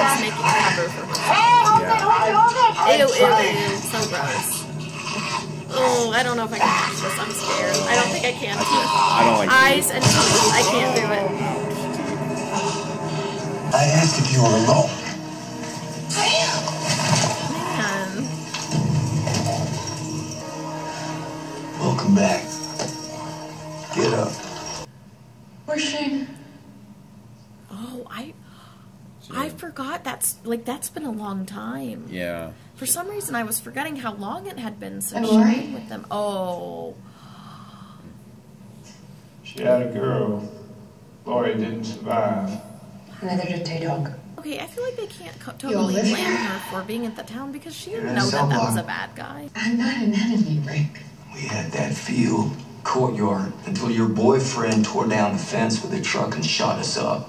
just making cover for her. Yeah. Ew, ew, ew. So gross. Oh, I don't know if I can watch this. I'm scared. I don't think I can. I don't like Eyes and teeth. I can't do it. I asked if you were alone. Man. Welcome back. Get up. Where's Shane? Oh, I. I forgot that's like that's been a long time. Yeah. For some reason, I was forgetting how long it had been since And she Lori? was with them. Oh, She had a girl. Lori didn't survive. Neither did T-Dog. okay. I feel like they can't co- totally blame her for being at the town because she didn't know that that was a bad guy. I'm not an enemy, Rick. We had that field courtyard until your boyfriend tore down the fence with a truck and shot us up.